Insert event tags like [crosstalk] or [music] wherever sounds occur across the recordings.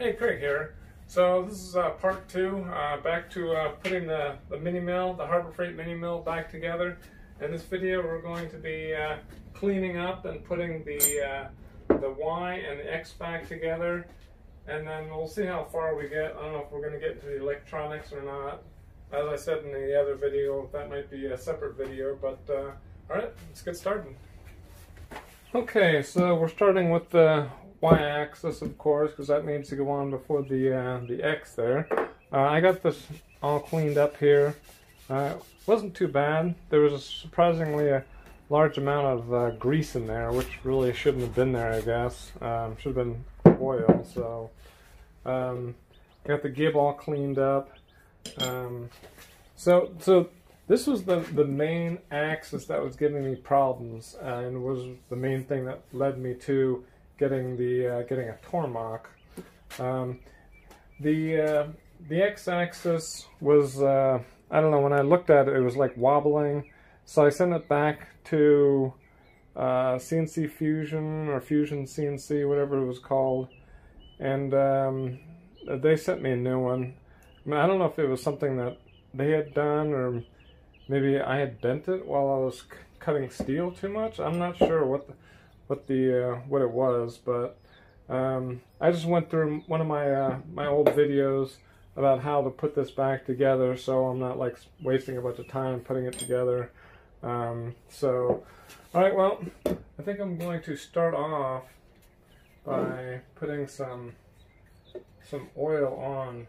Hey, Craig here. So this is uh, part two, uh, back to uh, putting the, the mini mill, the Harbor Freight mini mill back together. In this video we're going to be uh, cleaning up and putting the, uh, the Y and the X back together. And then we'll see how far we get. I don't know if we're going to get into the electronics or not. As I said in the other video, that might be a separate video, but uh, alright, let's get started. Okay, so we're starting with the y-axis, of course, because that needs to go on before the uh, the x there. Uh, I got this all cleaned up here. Uh, wasn't too bad. There was a surprisingly a large amount of uh, grease in there, which really shouldn't have been there, I guess. Um, should have been oil. So, um, got the gib all cleaned up. Um, so, so this was the, the main axis that was giving me problems and was the main thing that led me to getting the uh, getting a Tormach. Um, the uh, the x-axis was uh, I don't know when I looked at it it was like wobbling so I sent it back to CNC uh, Fusion or Fusion CNC whatever it was called and um, they sent me a new one I mean I don't know if it was something that they had done or maybe I had bent it while I was cutting steel too much. I'm not sure what the, what the uh, what it was, but um, I just went through one of my uh, my old videos about how to put this back together, so I'm not like wasting a bunch of time putting it together. Um, so, all right, well, I think I'm going to start off by putting some some oil on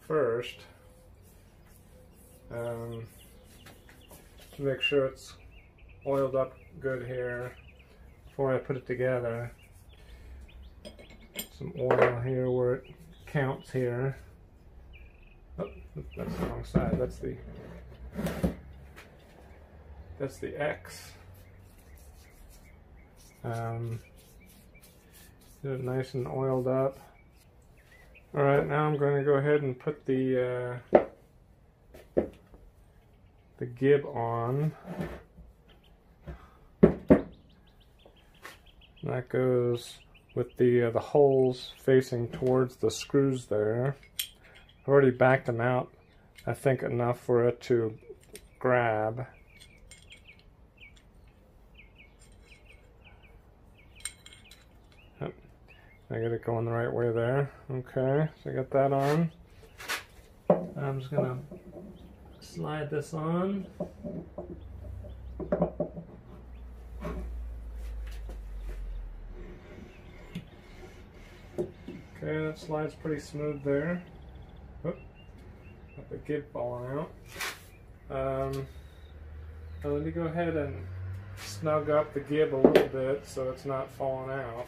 first. Um, to make sure it's oiled up good here before I put it together. Some oil here where it counts here. Oh, that's the wrong side. That's the that's the X. Um, get it nice and oiled up. All right, now I'm going to go ahead and put the uh, the gib on. That goes with the uh, the holes facing towards the screws there. I've already backed them out, I think enough for it to grab. Yep. I get it going the right way there. Okay, so I got that on. I'm just gonna slide this on. Okay, that slides pretty smooth there. Oop, got the gib falling out. Um, let me go ahead and snug up the gib a little bit so it's not falling out.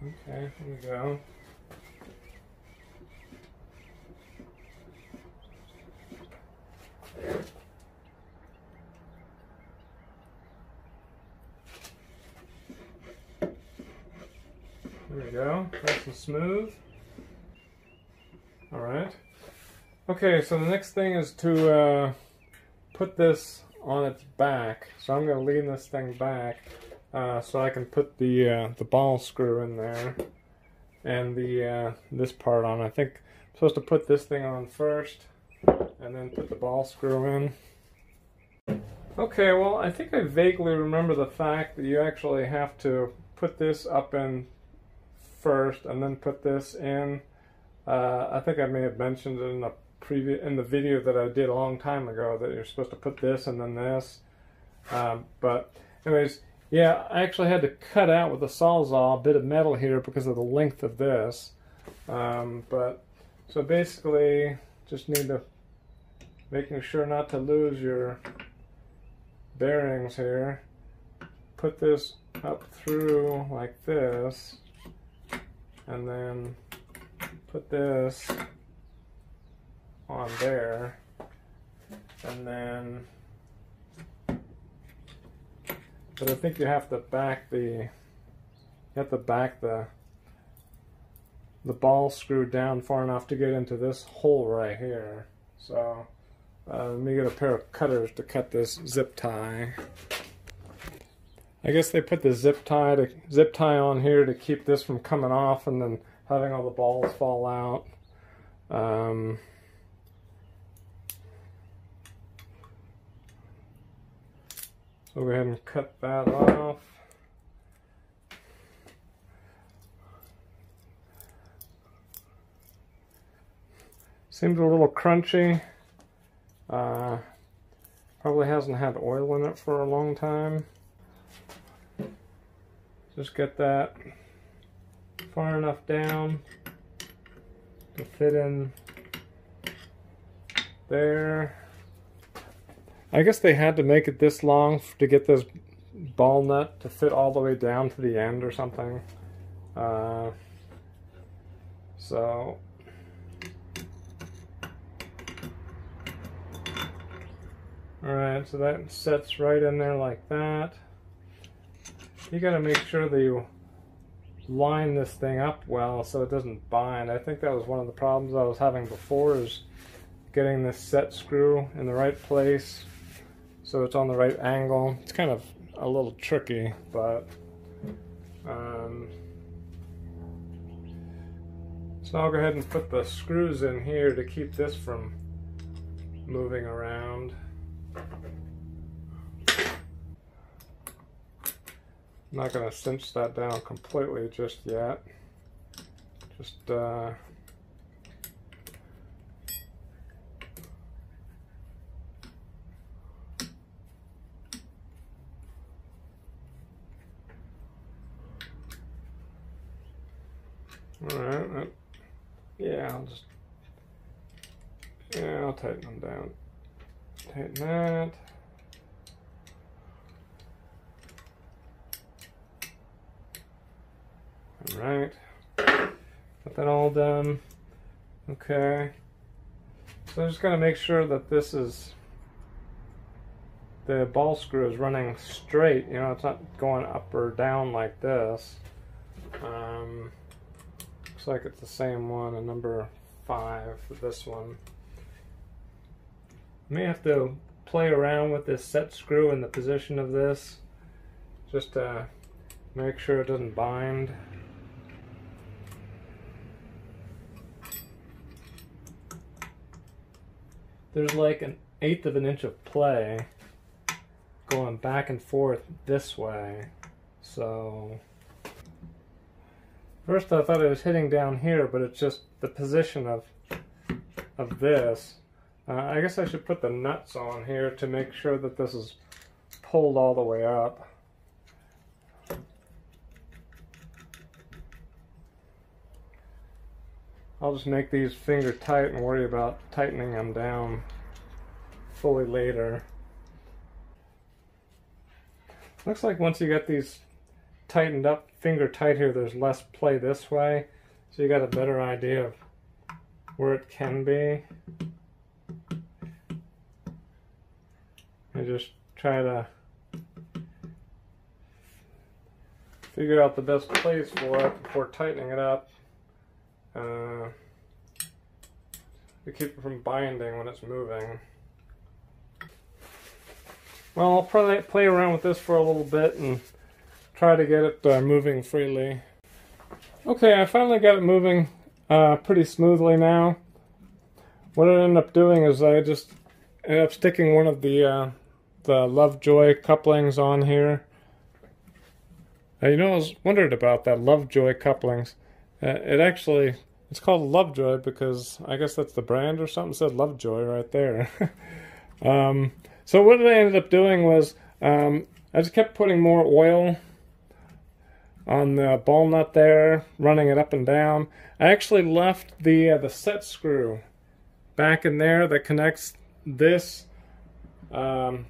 Okay, here we go. There we go, nice and smooth. All right. Okay, so the next thing is to uh, put this on its back. So I'm going to lean this thing back uh, so I can put the uh, the ball screw in there and the uh, this part on. I think I'm supposed to put this thing on first and then put the ball screw in. Okay, well I think I vaguely remember the fact that you actually have to put this up in first and then put this in. Uh, I think I may have mentioned it in the previous in the video that I did a long time ago that you're supposed to put this and then this. Um, but anyways, yeah, I actually had to cut out with a sawzall a bit of metal here because of the length of this. Um, but so basically, just need to making sure not to lose your bearings here. Put this up through like this, and then put this on there, and then but I think you have to back the you have to back the the ball screw down far enough to get into this hole right here. So Uh, let me get a pair of cutters to cut this zip tie. I guess they put the zip tie to zip tie on here to keep this from coming off and then having all the balls fall out. Um, so go ahead and cut that off. Seems a little crunchy. Uh, probably hasn't had oil in it for a long time. Just get that far enough down to fit in there. I guess they had to make it this long to get this ball nut to fit all the way down to the end or something. Uh, so Alright, so that sets right in there like that. You gotta make sure that you line this thing up well so it doesn't bind. I think that was one of the problems I was having before is getting this set screw in the right place so it's on the right angle. It's kind of a little tricky, but um, so I'll go ahead and put the screws in here to keep this from moving around. I'm not going to cinch that down completely just yet. Just uh, Alright, yeah, I'll just, yeah, I'll tighten them down. Tighten that. Alright. Got that all done. Okay. So I'm just to make sure that this is, the ball screw is running straight. You know, it's not going up or down like this. Um, looks like it's the same one, a number five for this one. I may have to play around with this set screw in the position of this just to make sure it doesn't bind. There's like an eighth of an inch of play going back and forth this way. So first I thought it was hitting down here, but it's just the position of of this. Uh, I guess I should put the nuts on here to make sure that this is pulled all the way up. I'll just make these finger tight and worry about tightening them down fully later. Looks like once you get these tightened up finger tight here, there's less play this way. So you got a better idea of where it can be. And just try to figure out the best place for it before tightening it up uh, to keep it from binding when it's moving. Well, I'll probably play around with this for a little bit and try to get it uh, moving freely. Okay, I finally got it moving uh, pretty smoothly now. What I ended up doing is I just ended up sticking one of the uh, the Lovejoy couplings on here. Uh, you know, I was wondered about that Lovejoy couplings. Uh, it actually it's called Lovejoy because I guess that's the brand or something. It said Lovejoy right there. [laughs] um, so what I ended up doing was um, I just kept putting more oil on the ball nut there, running it up and down. I actually left the uh, the set screw back in there that connects this, um,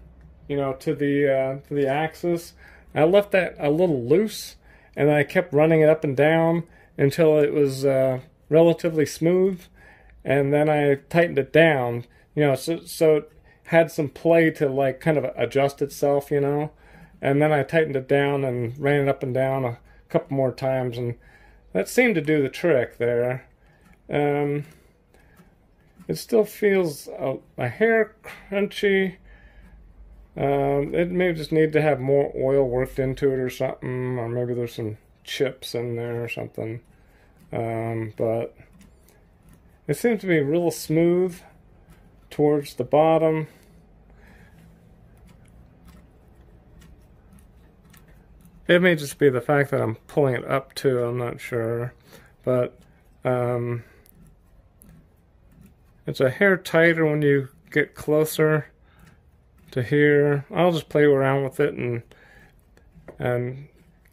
you know, to the uh, to the axis. I left that a little loose, and I kept running it up and down until it was uh, relatively smooth, and then I tightened it down. You know, so so it had some play to like kind of adjust itself. You know, and then I tightened it down and ran it up and down a couple more times, and that seemed to do the trick there. Um, it still feels a, a hair crunchy. Um, it may just need to have more oil worked into it or something, or maybe there's some chips in there or something. Um, but it seems to be real smooth towards the bottom. It may just be the fact that I'm pulling it up too, I'm not sure. But um, it's a hair tighter when you get closer to here. I'll just play around with it and and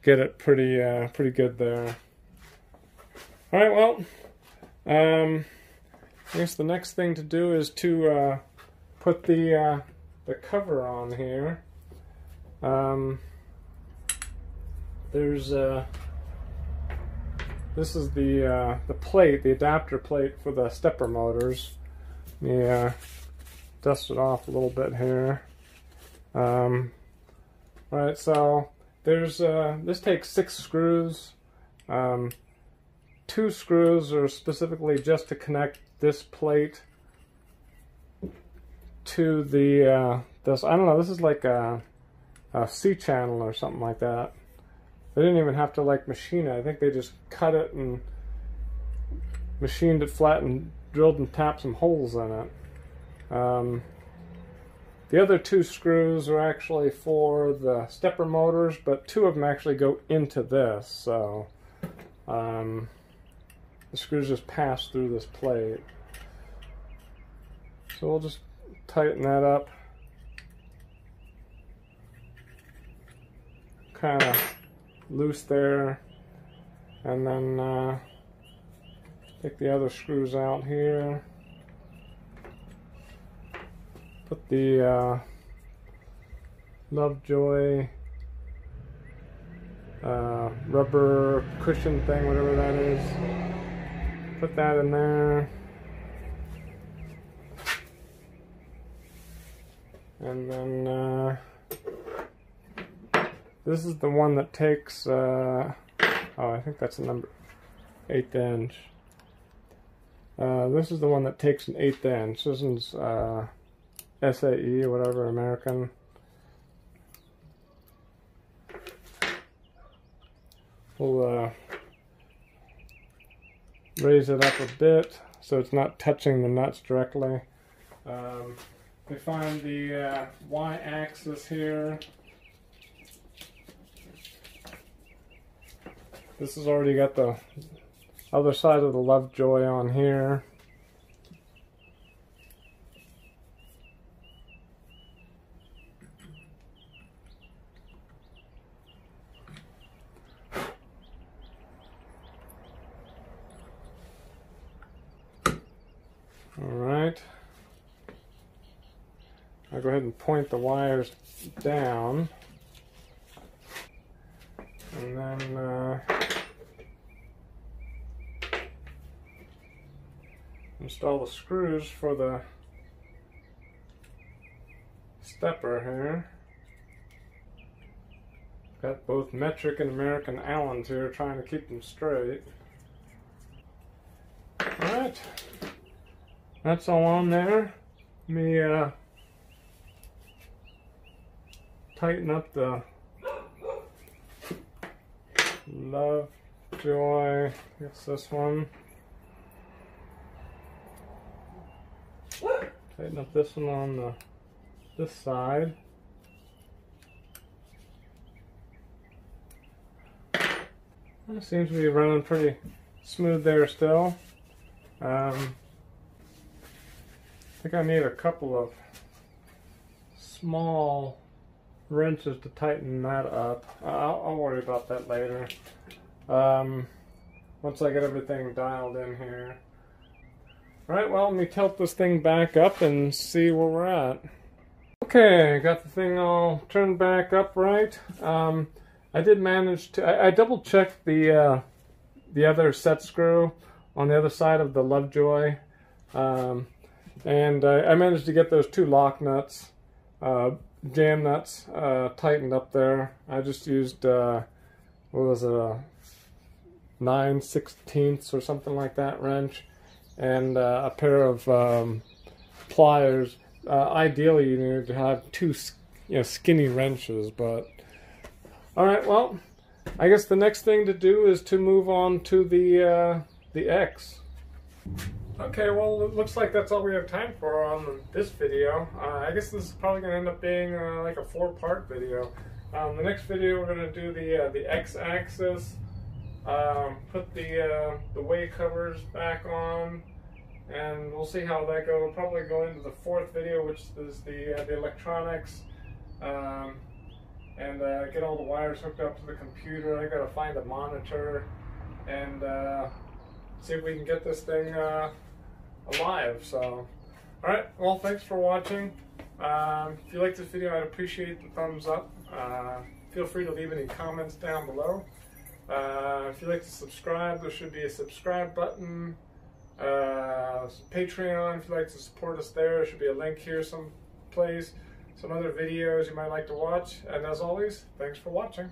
get it pretty uh, pretty good there. All right, well, um, I guess the next thing to do is to uh, put the uh, the cover on here. Um, there's uh, this is the uh, the plate, the adapter plate for the stepper motors. Yeah, dust it off a little bit here. Um, all right, so there's uh, this takes six screws. Um, two screws are specifically just to connect this plate to the uh, this. I don't know. This is like a, a C channel or something like that. They didn't even have to like machine it. I think they just cut it and machined it flat and drilled and tapped some holes in it. Um, the other two screws are actually for the stepper motors, but two of them actually go into this. So um, the screws just pass through this plate. So we'll just tighten that up. Kind of loose there. And then uh, take the other screws out here. Put the uh, Lovejoy uh, rubber cushion thing, whatever that is. Put that in there. And then uh, this is the one that takes, uh, oh, I think that's the number, eighth inch. Uh, this is the one that takes an eighth inch. This is SAE or whatever, American. We'll uh, raise it up a bit so it's not touching the nuts directly. Um, we find the uh, y-axis here. This has already got the other side of the Lovejoy on here. I'll go ahead and point the wires down. And then uh, install the screws for the stepper here. Got both metric and American Allens here trying to keep them straight. Alright, that's all on there. Let me uh, tighten up the Love Joy. It's this one. Tighten up this one on the this side. It seems to be running pretty smooth there still. Um, I think I need a couple of small wrenches to tighten that up. I'll, I'll worry about that later. Um, once I get everything dialed in here. Alright, well, let me tilt this thing back up and see where we're at. Okay, got the thing all turned back upright. Um, I did manage to, I, I double checked the, uh, the other set screw on the other side of the Lovejoy. Um, and I, I, managed to get those two lock nuts uh, jam nuts uh, tightened up there. I just used, uh, what was it, a 9 sixteenths or something like that wrench. and uh, a pair of um, pliers. Uh, ideally, you need to have two, you know, skinny wrenches. But all right, well, I guess the next thing to do is to move on to the uh, the X. Okay, well, it looks like that's all we have time for on this video. Uh, I guess this is probably going to end up being uh, like a four-part video. Um, the next video, we're going to do the uh, the X-axis, um, put the uh, the way covers back on, and we'll see how that goes. We'll probably go into the fourth video, which is the uh, the electronics, um, and uh, get all the wires hooked up to the computer. I got to find a monitor, and see if we can get this thing uh, alive. So, all right. Well, thanks for watching. Um, if you like this video, I'd appreciate the thumbs up. Uh, feel free to leave any comments down below. Uh, if you'd like to subscribe, there should be a subscribe button. Uh, Patreon, if you'd like to support us there, there should be a link here someplace. Some other videos you might like to watch. And as always, thanks for watching.